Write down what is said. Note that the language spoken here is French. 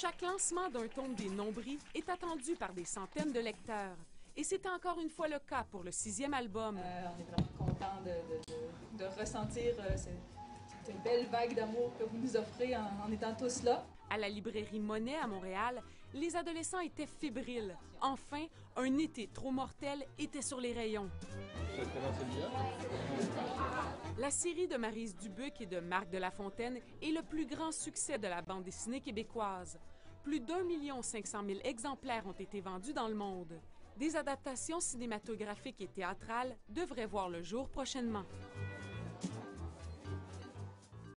Chaque lancement d'un tome des Nombris est attendu par des centaines de lecteurs. Et c'est encore une fois le cas pour le sixième album. Euh, on est vraiment content de, de- de- de ressentir euh, ce- cette belle vague d'amour que vous nous offrez en, en étant tous là. À la librairie Monet à Montréal, les adolescents étaient fébriles. Enfin, un été trop mortel était sur les rayons. La série de Marise Dubuc et de Marc de La Fontaine est le plus grand succès de la bande dessinée québécoise. Plus d'un million cinq cent mille exemplaires ont été vendus dans le monde. Des adaptations cinématographiques et théâtrales devraient voir le jour prochainement.